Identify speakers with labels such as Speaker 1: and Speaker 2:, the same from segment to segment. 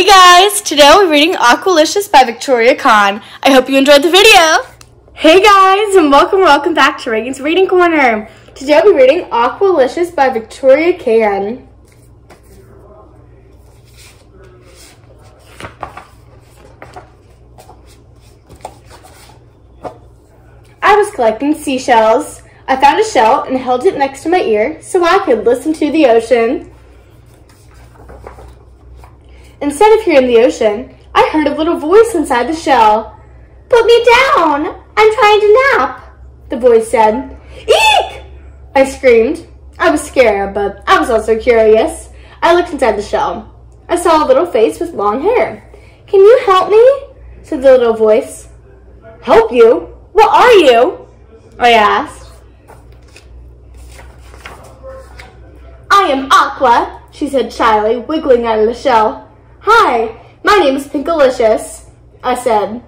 Speaker 1: Hey guys, today we're reading Aqualicious by Victoria Kann. I hope you enjoyed the video. Hey guys, and welcome, welcome back to Reagan's Reading Corner. Today I'll be reading Aqualicious by Victoria Kann. I was collecting seashells. I found a shell and held it next to my ear so I could listen to the ocean. Instead of hearing the ocean, I heard a little voice inside the shell. Put me down! I'm trying to nap, the voice said. Eek! I screamed. I was scared, but I was also curious. I looked inside the shell. I saw a little face with long hair. Can you help me? said the little voice. Help you? What are you? I asked. I am Aqua, she said shyly, wiggling out of the shell. Hi, my name is Pinkalicious, I said.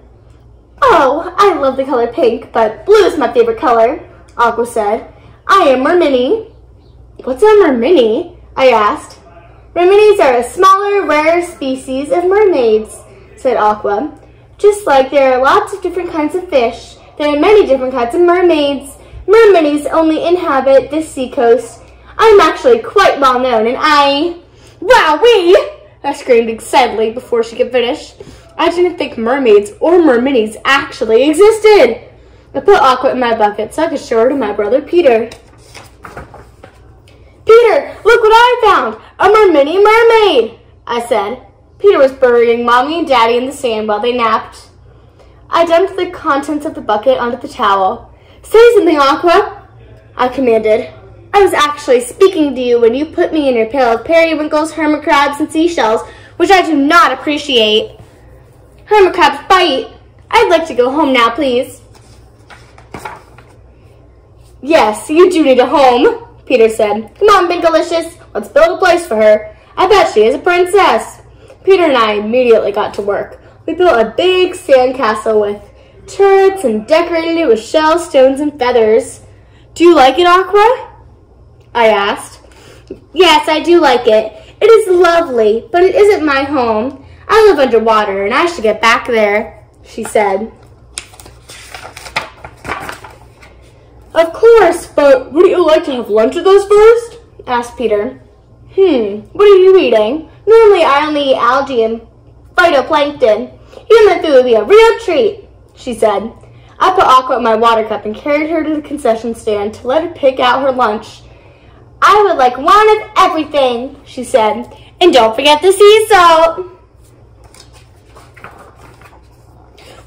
Speaker 1: Oh, I love the color pink, but blue is my favorite color, Aqua said. I am Mermini. What's a Mermini? I asked. Merminis are a smaller, rare species of mermaids, said Aqua. Just like there are lots of different kinds of fish, there are many different kinds of mermaids. Merminis only inhabit this seacoast. I'm actually quite well known, and I... Wow, we! I screamed excitedly before she could finish. I didn't think mermaids or merminis actually existed. I put Aqua in my bucket so I could show her to my brother Peter. Peter, look what I found! A mermini mermaid! I said. Peter was burying Mommy and Daddy in the sand while they napped. I dumped the contents of the bucket onto the towel. Say something, Aqua! I commanded. I was actually speaking to you when you put me in your pail of periwinkles, hermit crabs, and seashells, which I do not appreciate. Hermit crabs bite. I'd like to go home now, please. Yes, you do need a home, Peter said. Come on, Pinkalicious, let's build a place for her. I bet she is a princess. Peter and I immediately got to work. We built a big sand castle with turrets and decorated it with shells, stones, and feathers. Do you like it, Aqua? I asked. Yes, I do like it. It is lovely, but it isn't my home. I live underwater and I should get back there, she said. Of course, but wouldn't you like to have lunch with us first? asked Peter. Hmm, what are you eating? Normally I only eat algae and phytoplankton. Human food would be a real treat, she said. I put Aqua in my water cup and carried her to the concession stand to let her pick out her lunch. I would like one of everything, she said. And don't forget the sea salt.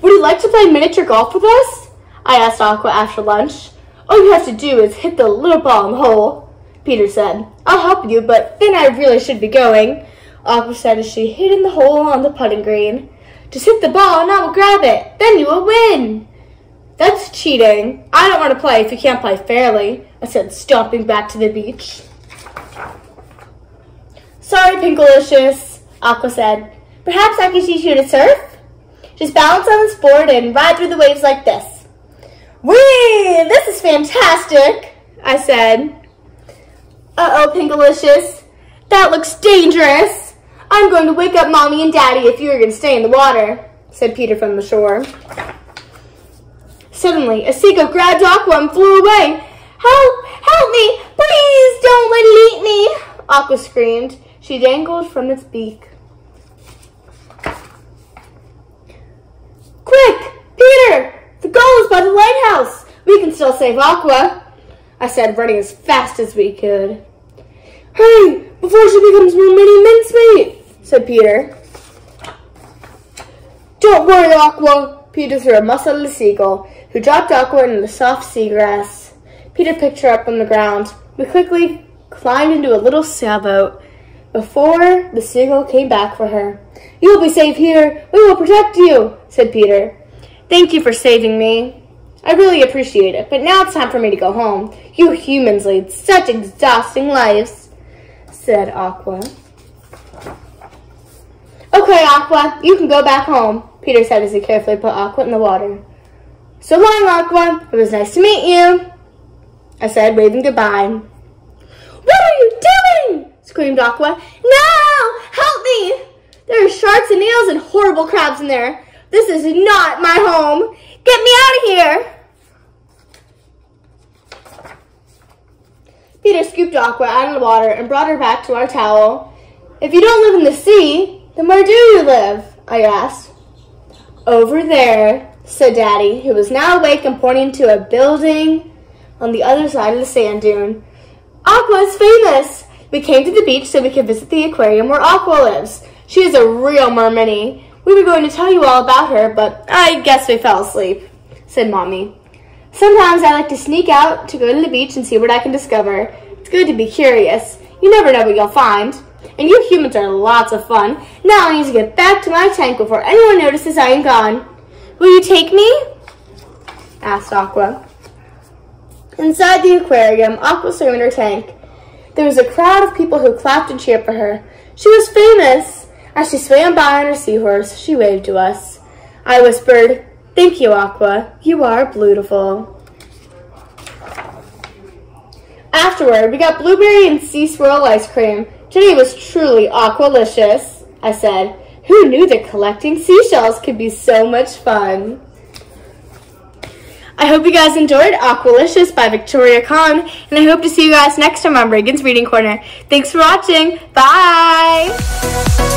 Speaker 1: Would you like to play miniature golf with us? I asked Aqua after lunch. All you have to do is hit the little ball in the hole, Peter said. I'll help you, but then I really should be going. Aqua said as she hit in the hole on the putting green. Just hit the ball and I will grab it. Then you will win. That's cheating. I don't want to play if you can't play fairly, I said, stomping back to the beach. Sorry, Pinkalicious, Aqua said. Perhaps I can teach you to surf? Just balance on this board and ride through the waves like this. Whee! This is fantastic, I said. Uh-oh, Pinkalicious. That looks dangerous. I'm going to wake up Mommy and Daddy if you're going to stay in the water, said Peter from the shore. Suddenly, a seagull grabbed Aqua and flew away. Help! Help me! Please don't let it eat me! Aqua screamed. She dangled from its beak. Quick! Peter! The gull is by the lighthouse! We can still save Aqua! I said, running as fast as we could. Hurry! Before she becomes mermini mincemeat! said Peter. Don't worry, Aqua! Peter threw a mussel at the seagull, who dropped Aqua into the soft seagrass. Peter picked her up on the ground. We quickly climbed into a little sailboat before the seagull came back for her. You will be safe here. We will protect you, said Peter. Thank you for saving me. I really appreciate it, but now it's time for me to go home. You humans lead such exhausting lives, said Aqua. Okay, Aqua, you can go back home, Peter said as he carefully put Aqua in the water. So long, Aqua. It was nice to meet you, I said, waving goodbye. What are you doing? screamed Aqua. No! Help me! There are sharks and eels and horrible crabs in there. This is not my home. Get me out of here. Peter scooped Aqua out of the water and brought her back to our towel. If you don't live in the sea, then where do you live? I asked. Over there, said Daddy, who was now awake and pointing to a building on the other side of the sand dune. Aqua is famous. We came to the beach so we could visit the aquarium where Aqua lives. She is a real mermaid. We were going to tell you all about her, but I guess we fell asleep, said Mommy. Sometimes I like to sneak out to go to the beach and see what I can discover. It's good to be curious. You never know what you'll find. And you humans are lots of fun. Now I need to get back to my tank before anyone notices I am gone. Will you take me? asked Aqua. Inside the aquarium, Aqua swam in her tank. There was a crowd of people who clapped and cheered for her. She was famous. As she swam by on her seahorse, she waved to us. I whispered, Thank you, Aqua. You are beautiful. Afterward, we got blueberry and sea swirl ice cream. Today was truly aqualicious, I said. Who knew that collecting seashells could be so much fun? I hope you guys enjoyed Aqualicious by Victoria Kann, and I hope to see you guys next time on Reagan's Reading Corner. Thanks for watching. Bye!